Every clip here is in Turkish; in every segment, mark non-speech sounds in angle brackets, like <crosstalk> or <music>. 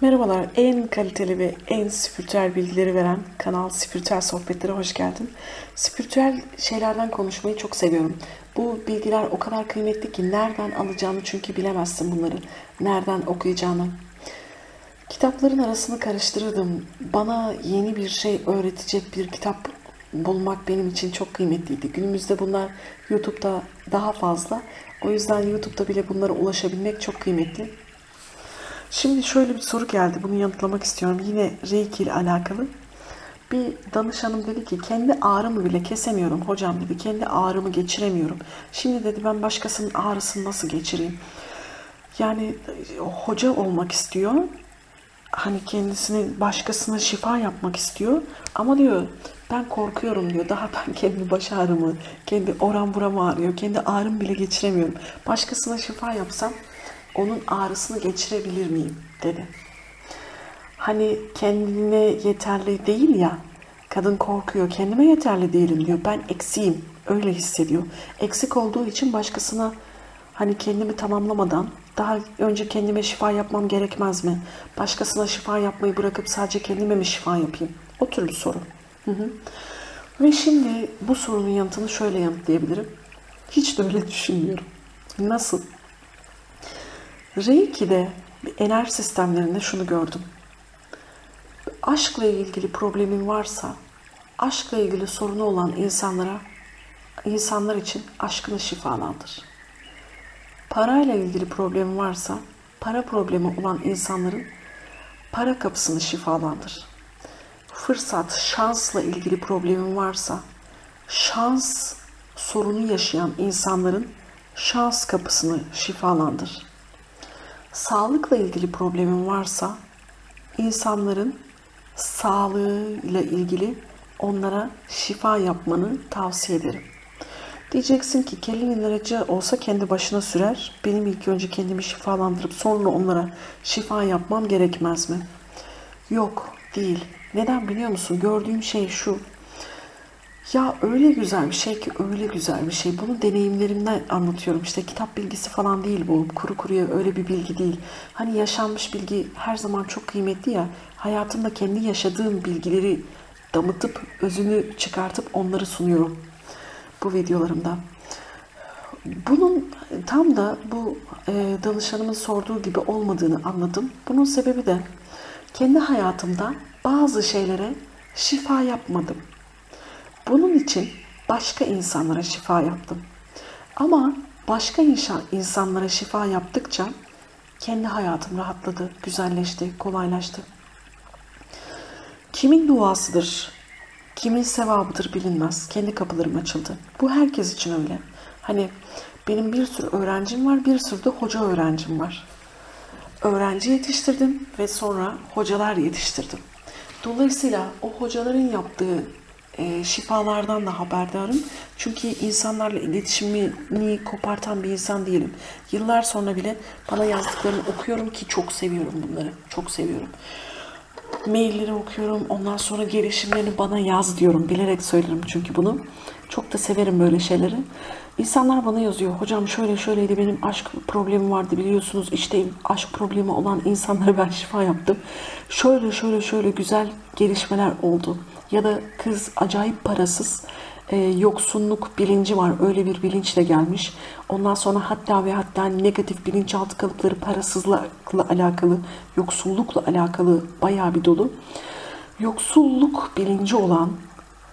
Merhabalar, en kaliteli ve en spiritüel bilgileri veren kanal Spiritüel Sohbetlere hoş geldin. Spiritüel şeylerden konuşmayı çok seviyorum. Bu bilgiler o kadar kıymetli ki nereden alacağını çünkü bilemezsin bunları. Nereden okuyacağını. Kitapların arasını karıştırırdım. Bana yeni bir şey öğretecek bir kitap bulmak benim için çok kıymetliydi. Günümüzde bunlar YouTube'da daha fazla. O yüzden YouTube'da bile bunlara ulaşabilmek çok kıymetli. Şimdi şöyle bir soru geldi. Bunu yanıtlamak istiyorum. Yine Reiki ile alakalı. Bir danışanım dedi ki kendi ağrımı bile kesemiyorum hocam dedi. Kendi ağrımı geçiremiyorum. Şimdi dedi ben başkasının ağrısını nasıl geçireyim? Yani hoca olmak istiyor. Hani kendisini başkasına şifa yapmak istiyor. Ama diyor ben korkuyorum diyor. Daha ben kendi baş ağrımı, kendi oram buram ağrıyor. Kendi ağrımı bile geçiremiyorum. Başkasına şifa yapsam onun ağrısını geçirebilir miyim dedi. Hani kendine yeterli değil ya, kadın korkuyor, kendime yeterli değilim diyor. Ben eksiğim, öyle hissediyor. Eksik olduğu için başkasına hani kendimi tamamlamadan daha önce kendime şifa yapmam gerekmez mi? Başkasına şifa yapmayı bırakıp sadece kendime mi şifa yapayım? O tür bir soru. Hı hı. Ve şimdi bu sorunun yanıtını şöyle yanıtlayabilirim. Hiç de öyle düşünmüyorum. Nasıl? Reiki'de enerji sistemlerinde şunu gördüm. Aşkla ilgili problemin varsa, aşkla ilgili sorunu olan insanlara, insanlar için aşkını şifalandır. Parayla ilgili problemin varsa, para problemi olan insanların para kapısını şifalandır. Fırsat, şansla ilgili problemin varsa, şans sorunu yaşayan insanların şans kapısını şifalandır sağlıkla ilgili problemin varsa insanların sağlığıyla ilgili onlara şifa yapmanı tavsiye ederim. Diyeceksin ki kelin ilacı olsa kendi başına sürer. Benim ilk önce kendimi şifalandırıp sonra onlara şifa yapmam gerekmez mi? Yok, değil. Neden biliyor musun? Gördüğüm şey şu. Ya öyle güzel bir şey ki öyle güzel bir şey. Bunu deneyimlerimden anlatıyorum. İşte kitap bilgisi falan değil bu. Kuru kuruya öyle bir bilgi değil. Hani yaşanmış bilgi her zaman çok kıymetli ya. Hayatımda kendi yaşadığım bilgileri damıtıp özünü çıkartıp onları sunuyorum bu videolarımda. Bunun tam da bu e, danışanımın sorduğu gibi olmadığını anladım. Bunun sebebi de kendi hayatımda bazı şeylere şifa yapmadım. Bunun için başka insanlara şifa yaptım. Ama başka insan, insanlara şifa yaptıkça kendi hayatım rahatladı, güzelleşti, kolaylaştı. Kimin duasıdır, kimin sevabıdır bilinmez. Kendi kapılarım açıldı. Bu herkes için öyle. Hani benim bir sürü öğrencim var, bir sürü de hoca öğrencim var. Öğrenci yetiştirdim ve sonra hocalar yetiştirdim. Dolayısıyla o hocaların yaptığı e, şifalardan da haberdarım. Çünkü insanlarla iletişimini kopartan bir insan değilim. Yıllar sonra bile bana yazdıklarını okuyorum ki çok seviyorum bunları. Çok seviyorum. Mailleri okuyorum. Ondan sonra gelişimlerini bana yaz diyorum. Bilerek söylerim çünkü bunu. Çok da severim böyle şeyleri. İnsanlar bana yazıyor. Hocam şöyle şöyleydi benim aşk problemim vardı biliyorsunuz. İşte aşk problemi olan insanlara ben şifa yaptım. Şöyle şöyle şöyle güzel gelişmeler oldu ya da kız acayip parasız e, yoksunluk bilinci var. Öyle bir bilinçle gelmiş. Ondan sonra hatta ve hatta negatif bilinçaltı kalıpları parasızlıkla alakalı, yoksullukla alakalı bayağı bir dolu. Yoksulluk bilinci olan,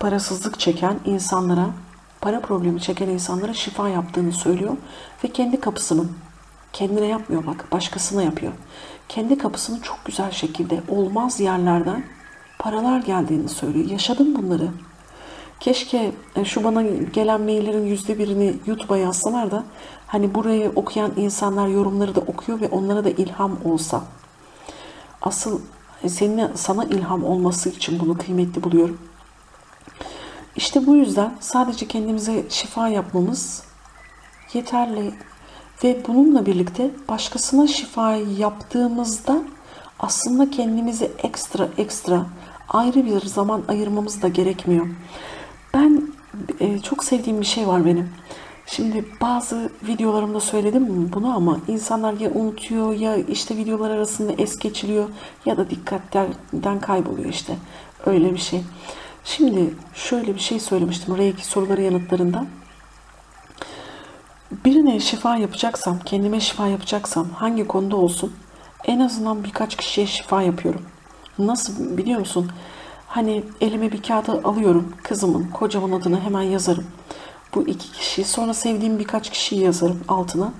parasızlık çeken insanlara, para problemi çeken insanlara şifa yaptığını söylüyor ve kendi kapısının kendine yapmıyor bak, başkasına yapıyor. Kendi kapısını çok güzel şekilde olmaz yerlerden paralar geldiğini söylüyor. Yaşadım bunları. Keşke e, şu bana gelen maillerin yüzde birini YouTube'a yazsalar da hani burayı okuyan insanlar yorumları da okuyor ve onlara da ilham olsa. Asıl e, senin sana ilham olması için bunu kıymetli buluyorum. İşte bu yüzden sadece kendimize şifa yapmamız yeterli ve bununla birlikte başkasına şifa yaptığımızda aslında kendimizi ekstra ekstra ayrı bir zaman ayırmamız da gerekmiyor. Ben e, çok sevdiğim bir şey var benim. Şimdi bazı videolarımda söyledim bunu ama insanlar ya unutuyor ya işte videolar arasında es geçiliyor ya da dikkatten kayboluyor işte. Öyle bir şey. Şimdi şöyle bir şey söylemiştim Reiki soruları yanıtlarında. Birine şifa yapacaksam, kendime şifa yapacaksam hangi konuda olsun en azından birkaç kişiye şifa yapıyorum. Nasıl biliyor musun? Hani elime bir kağıda alıyorum kızımın, kocamın adını hemen yazarım. Bu iki kişiyi sonra sevdiğim birkaç kişiyi yazarım altına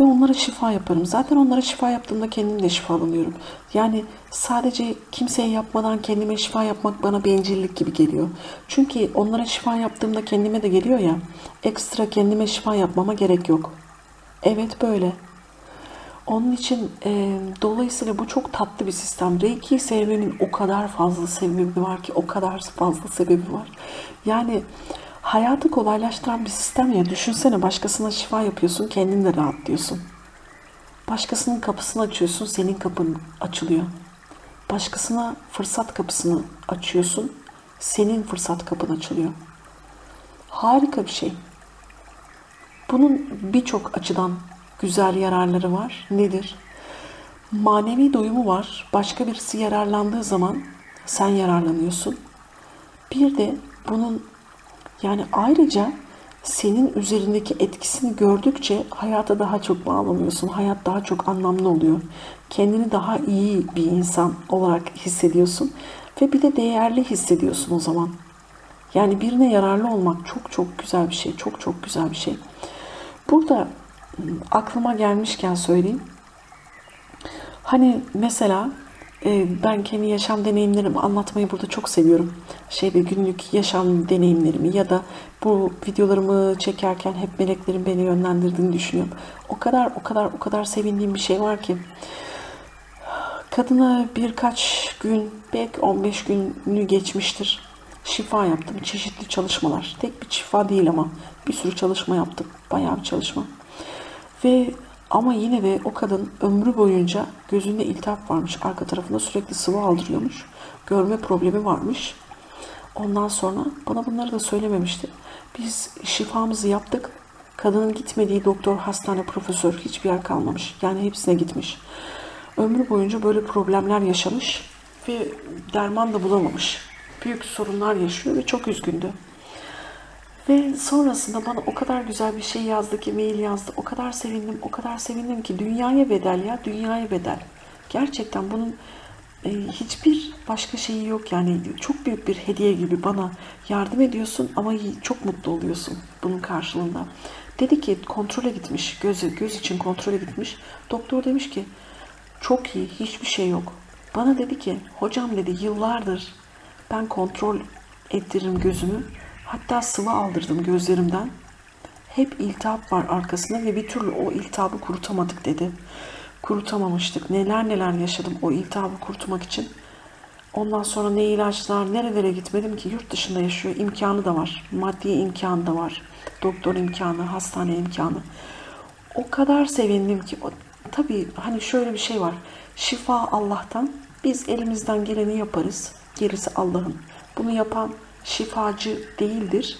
ve onlara şifa yaparım. Zaten onlara şifa yaptığımda kendim de şifalanıyorum. Yani sadece kimseye yapmadan kendime şifa yapmak bana bencillik gibi geliyor. Çünkü onlara şifa yaptığımda kendime de geliyor ya. Ekstra kendime şifa yapmama gerek yok. Evet böyle. Onun için e, dolayısıyla bu çok tatlı bir sistem. Reiki sevmemin o kadar fazla sebebi var ki, o kadar fazla sebebi var. Yani hayatı kolaylaştıran bir sistem ya. Düşünsene başkasına şifa yapıyorsun, kendin de rahatlıyorsun. Başkasının kapısını açıyorsun, senin kapın açılıyor. Başkasına fırsat kapısını açıyorsun, senin fırsat kapın açılıyor. Harika bir şey. Bunun birçok açıdan güzel yararları var. Nedir? Manevi doyumu var. Başka birisi yararlandığı zaman sen yararlanıyorsun. Bir de bunun yani ayrıca senin üzerindeki etkisini gördükçe hayata daha çok bağlanıyorsun. Hayat daha çok anlamlı oluyor. Kendini daha iyi bir insan olarak hissediyorsun ve bir de değerli hissediyorsun o zaman. Yani birine yararlı olmak çok çok güzel bir şey. Çok çok güzel bir şey. Burada aklıma gelmişken söyleyeyim. Hani mesela e, ben kendi yaşam deneyimlerimi anlatmayı burada çok seviyorum. Şeyde günlük yaşam deneyimlerimi ya da bu videolarımı çekerken hep meleklerin beni yönlendirdiğini düşünüyorum. O kadar o kadar o kadar sevindiğim bir şey var ki. Kadına birkaç gün, belki 15 günü geçmiştir. Şifa yaptım. Çeşitli çalışmalar. Tek bir şifa değil ama bir sürü çalışma yaptım. Bayağı bir çalışma. Ve ama yine de o kadın ömrü boyunca gözünde iltihap varmış. Arka tarafında sürekli sıvı aldırıyormuş. Görme problemi varmış. Ondan sonra bana bunları da söylememişti. Biz şifamızı yaptık. Kadının gitmediği doktor, hastane, profesör hiçbir yer kalmamış. Yani hepsine gitmiş. Ömrü boyunca böyle problemler yaşamış ve derman da bulamamış. Büyük sorunlar yaşıyor ve çok üzgündü. Ve sonrasında bana o kadar güzel bir şey yazdı ki, mail yazdı. O kadar sevindim, o kadar sevindim ki dünyaya bedel ya, dünyaya bedel. Gerçekten bunun e, hiçbir başka şeyi yok yani çok büyük bir hediye gibi bana yardım ediyorsun ama çok mutlu oluyorsun bunun karşılığında. Dedi ki kontrole gitmiş, gözü göz için kontrole gitmiş. Doktor demiş ki çok iyi, hiçbir şey yok. Bana dedi ki hocam dedi yıllardır ben kontrol ettiririm gözümü Hatta sıvı aldırdım gözlerimden. Hep iltihap var arkasında ve bir türlü o iltihabı kurutamadık dedi. Kurutamamıştık. Neler neler yaşadım o iltihabı kurutmak için. Ondan sonra ne ilaçlar, nerelere gitmedim ki yurt dışında yaşıyor. imkanı da var. Maddi imkanı da var. Doktor imkanı, hastane imkanı. O kadar sevindim ki. O, tabii hani şöyle bir şey var. Şifa Allah'tan. Biz elimizden geleni yaparız. Gerisi Allah'ın. Bunu yapan şifacı değildir.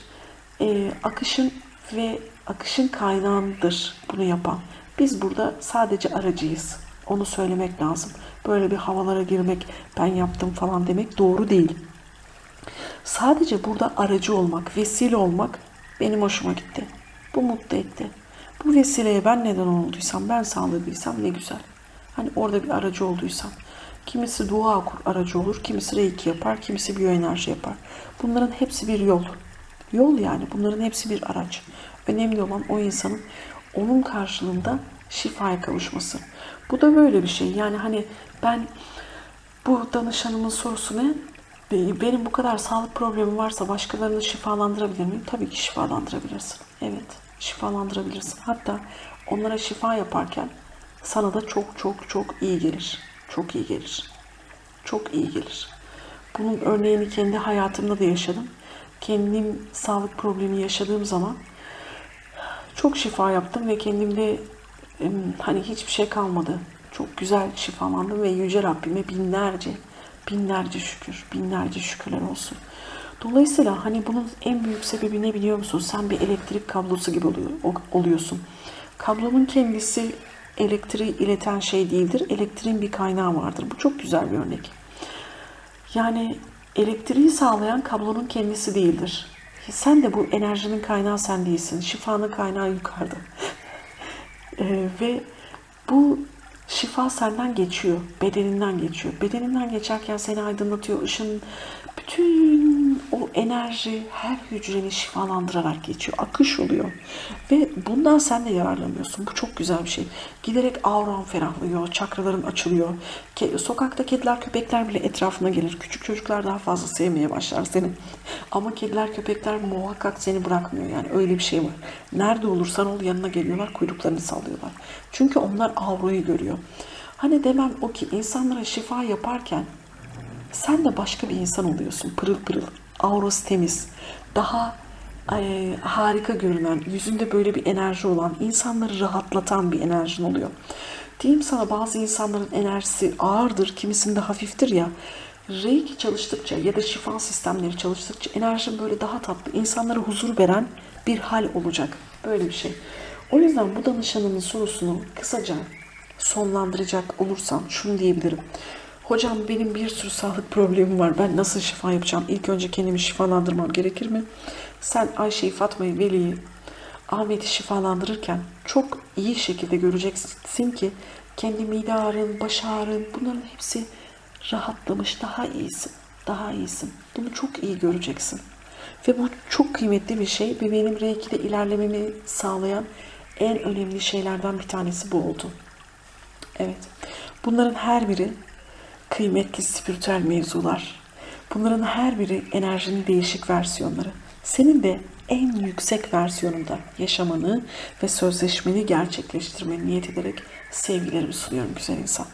E, akışın ve akışın kaynağıdır bunu yapan. Biz burada sadece aracıyız. Onu söylemek lazım. Böyle bir havalara girmek, ben yaptım falan demek doğru değil. Sadece burada aracı olmak, vesile olmak benim hoşuma gitti. Bu mutlu etti. Bu vesileye ben neden olduysam, ben sağladıysam ne güzel. Hani orada bir aracı olduysam. Kimisi dua aracı olur, kimisi reiki yapar, kimisi biyoenerji yapar. Bunların hepsi bir yol. Yol yani bunların hepsi bir araç. Önemli olan o insanın onun karşılığında şifaya kavuşması. Bu da böyle bir şey. Yani hani ben bu danışanımın sorusu ne? Benim bu kadar sağlık problemi varsa başkalarını şifalandırabilir miyim? Tabii ki şifalandırabilirsin. Evet, şifalandırabilirsin. Hatta onlara şifa yaparken sana da çok çok çok iyi gelir. Çok iyi gelir. Çok iyi gelir. Bunun örneğini kendi hayatımda da yaşadım. Kendim sağlık problemi yaşadığım zaman çok şifa yaptım ve kendimde hani hiçbir şey kalmadı. Çok güzel şifalandım ve Yüce Rabbime binlerce, binlerce şükür, binlerce şükürler olsun. Dolayısıyla hani bunun en büyük sebebi ne biliyor musun? Sen bir elektrik kablosu gibi oluyor, oluyorsun. Kablonun kendisi elektriği ileten şey değildir. Elektriğin bir kaynağı vardır. Bu çok güzel bir örnek. Yani elektriği sağlayan kablonun kendisi değildir. Sen de bu enerjinin kaynağı sen değilsin. Şifanın kaynağı yukarıda. <laughs> ee, ve bu şifa senden geçiyor. Bedeninden geçiyor. Bedeninden geçerken seni aydınlatıyor. Işın bütün enerji her hücreni şifalandırarak geçiyor. Akış oluyor. Ve bundan sen de yararlanıyorsun. Bu çok güzel bir şey. Giderek auran ferahlıyor. Çakraların açılıyor. Sokakta kediler köpekler bile etrafına gelir. Küçük çocuklar daha fazla sevmeye başlar seni. Ama kediler köpekler muhakkak seni bırakmıyor. Yani öyle bir şey var. Nerede olursan ol yanına geliyorlar. Kuyruklarını sallıyorlar. Çünkü onlar aurayı görüyor. Hani demem o ki insanlara şifa yaparken sen de başka bir insan oluyorsun. Pırıl pırıl. Aurası temiz. Daha e, harika görünen, yüzünde böyle bir enerji olan, insanları rahatlatan bir enerjin oluyor. Diyeyim sana bazı insanların enerjisi ağırdır, kimisinde hafiftir ya. Reiki çalıştıkça ya da şifa sistemleri çalıştıkça enerjin böyle daha tatlı, insanlara huzur veren bir hal olacak. Böyle bir şey. O yüzden bu danışanımın sorusunu kısaca sonlandıracak olursam şunu diyebilirim. Hocam benim bir sürü sağlık problemim var. Ben nasıl şifa yapacağım? İlk önce kendimi şifalandırmam gerekir mi? Sen Ayşe'yi, Fatma'yı, Veli'yi, Ahmet'i şifalandırırken çok iyi şekilde göreceksin ki kendi mide ağrın, baş ağrın bunların hepsi rahatlamış. Daha iyisin. Daha iyisin. Bunu çok iyi göreceksin. Ve bu çok kıymetli bir şey ve benim Reiki'de ilerlememi sağlayan en önemli şeylerden bir tanesi bu oldu. Evet. Bunların her biri kıymetli spiritüel mevzular. Bunların her biri enerjinin değişik versiyonları. Senin de en yüksek versiyonunda yaşamanı ve sözleşmeni gerçekleştirmeni niyet ederek sevgilerimi sunuyorum güzel insan.